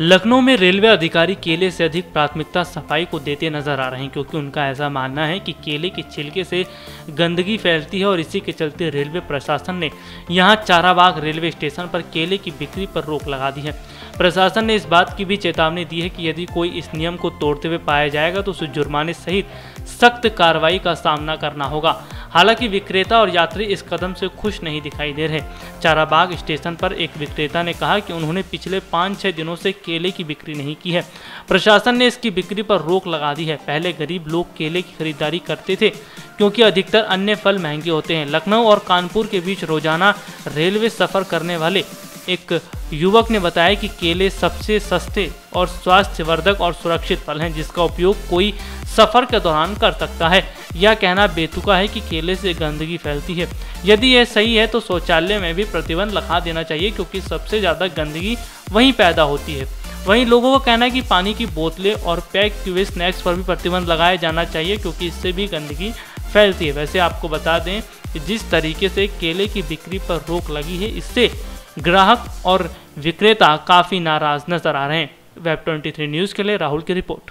लखनऊ में रेलवे अधिकारी केले से अधिक प्राथमिकता सफ़ाई को देते नज़र आ रहे हैं, क्योंकि उनका ऐसा मानना है कि केले के छिलके से गंदगी फैलती है और इसी के चलते रेलवे प्रशासन ने यहाँ चाराबाग रेलवे स्टेशन पर केले की बिक्री पर रोक लगा दी है। प्रशासन ने इस बात की भी चेतावनी दी है कि यदि कोई इस नियम को तोड़ते हुए पाया जाएगा तो उसे जुर्माने सहित सख्त कार्रवाई का सामना करना होगा। हालाँकि विक्रेता और यात्री इस कदम से खुश नहीं दिखाई दे रहे। चाराबाग स्टेशन पर एक विक्रेता ने कहा कि उन्होंने पिछले पाँच छः दिनों से केले की बिक्री नहीं की है। प्रशासन ने इसकी बिक्री पर रोक लगा दी है। पहले गरीब लोग केले की खरीदारी करते थे, क्योंकि अधिकतर अन्य फल महँगे होते हैं। लखनऊ और कानपुर के बीच रोज़ाना रेलवे सफ़र करने वाले एक युवक ने बताया कि केले सबसे सस्ते और स्वास्थ्यवर्धक और सुरक्षित फल हैं, जिसका उपयोग कोई सफ़र के दौरान कर सकता है। यह कहना बेतुका है कि केले से गंदगी फैलती है। यदि यह सही है तो शौचालय में भी प्रतिबंध लगा देना चाहिए, क्योंकि सबसे ज़्यादा गंदगी वहीं पैदा होती है। वहीं लोगों का कहना है कि पानी की बोतलें और पैक हुए स्नैक्स पर भी प्रतिबंध लगाया जाना चाहिए, क्योंकि इससे भी गंदगी फैलती है। वैसे आपको बता दें जिस तरीके से केले की बिक्री पर रोक लगी है, इससे ग्राहक और विक्रेता काफ़ी नाराज़ नज़र आ रहे हैं। वेब 23 न्यूज़ के लिए राहुल की रिपोर्ट।